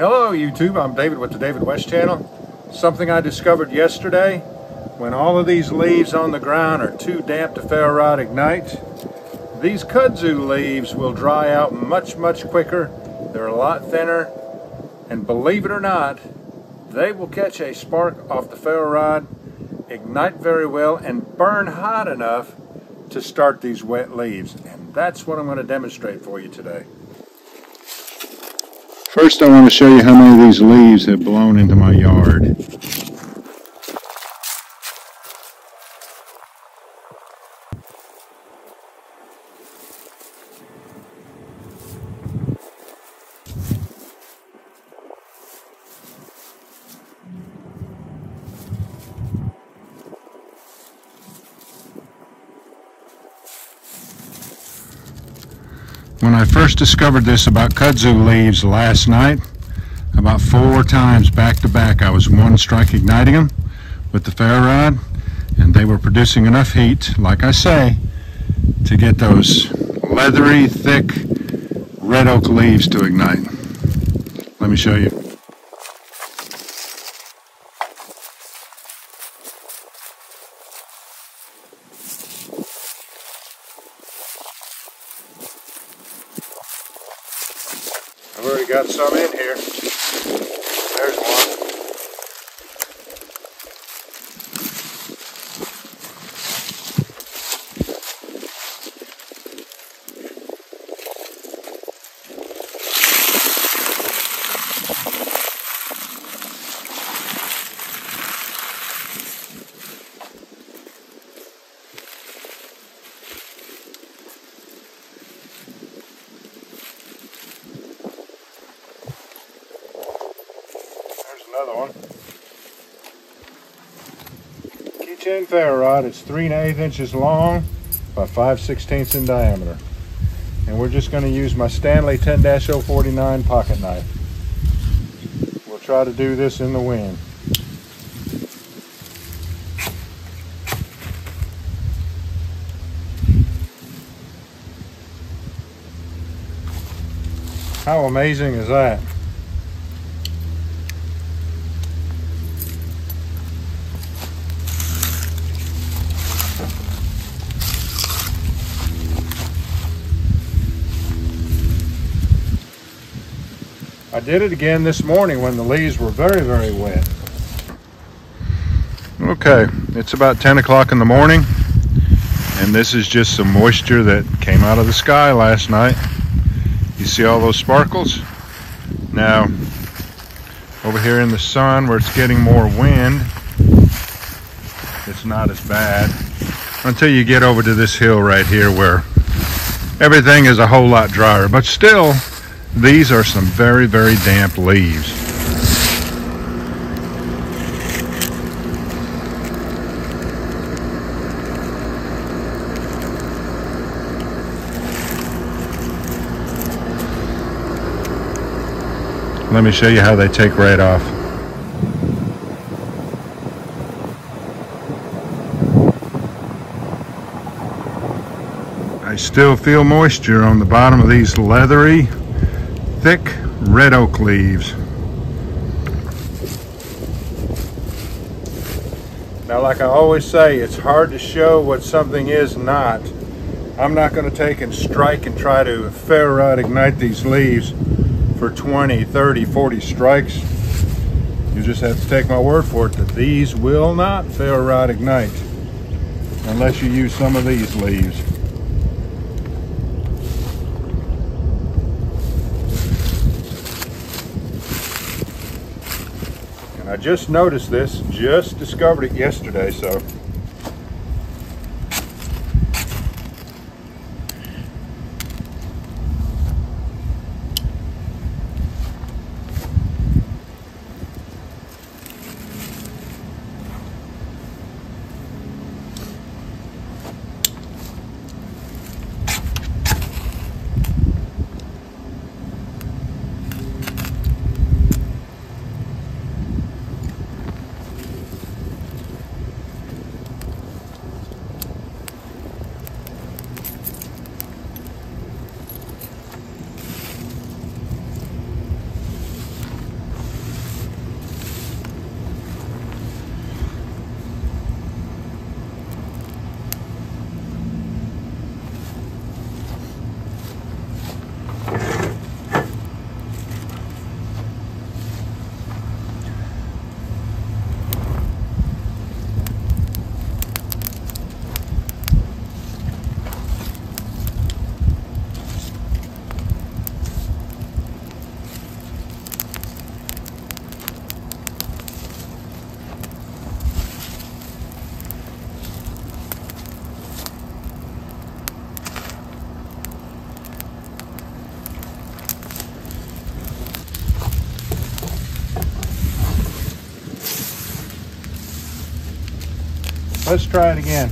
Hello YouTube, I'm David with the David West channel. Something I discovered yesterday, when all of these leaves on the ground are too damp to ferro rod ignite, these kudzu leaves will dry out much, much quicker. They're a lot thinner, and believe it or not, they will catch a spark off the ferro rod, ignite very well, and burn hot enough to start these wet leaves. And that's what I'm going to demonstrate for you today. First I want to show you how many of these leaves have blown into my yard. When I first discovered this about kudzu leaves last night, about four times back to back, I was one strike igniting them with the ferro rod, and they were producing enough heat, like I say, to get those leathery, thick red oak leaves to ignite. Let me show you. Got some in here. Another one. Keychain ferro rod. It's three and inches long by five sixteenths in diameter. And we're just going to use my Stanley 10-049 pocket knife. We'll try to do this in the wind. How amazing is that? I did it again this morning when the leaves were very, very wet. Okay, it's about 10 o'clock in the morning, and this is just some moisture that came out of the sky last night. You see all those sparkles? Now, over here in the sun where it's getting more wind, it's not as bad until you get over to this hill right here where everything is a whole lot drier. But still, these are some very, very damp leaves. Let me show you how they take right off. I still feel moisture on the bottom of these leathery, thick red oak leaves. Now, like I always say, it's hard to show what something is not. I'm not going to take and strike and try to ferro rod ignite these leaves for 20, 30, 40 strikes. You just have to take my word for it that these will not ferro rod ignite unless you use some of these leaves. I just noticed this, just discovered it yesterday, so let's try it again.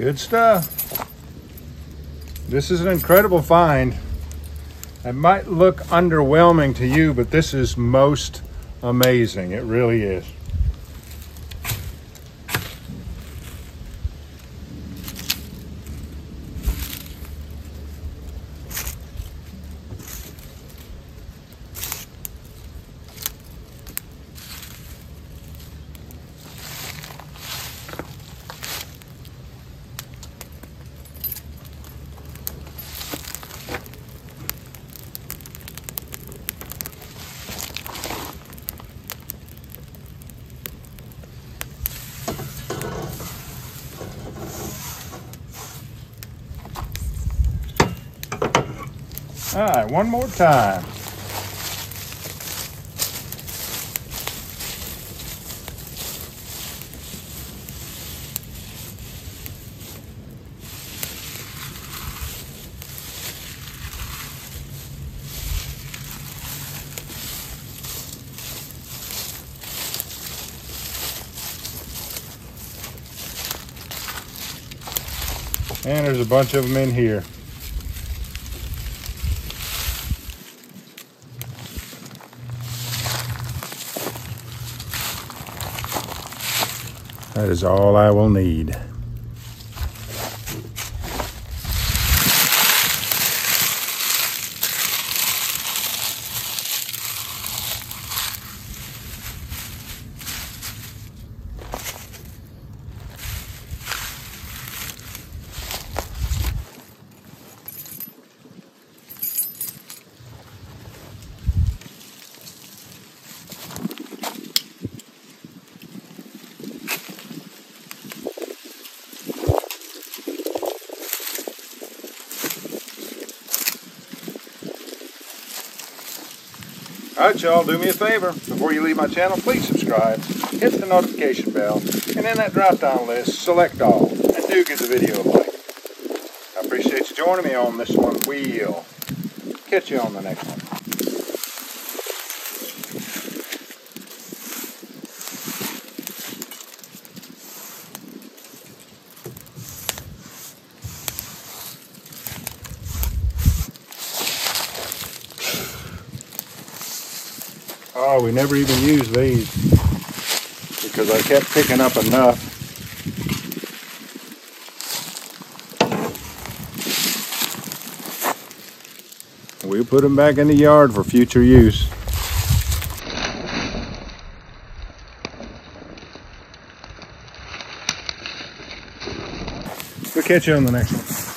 Good stuff. This is an incredible find. It might look underwhelming to you, but this is most amazing. It really is. All right, one more time. And there's a bunch of them in here. That is all I will need. Alright y'all, do me a favor. Before you leave my channel, please subscribe, hit the notification bell, and in that drop down list, select all, and do give the video a like. I appreciate you joining me on this one. We'll catch you on the next one. We never even used these because I kept picking up enough. We'll put them back in the yard for future use. We'll catch you on the next one.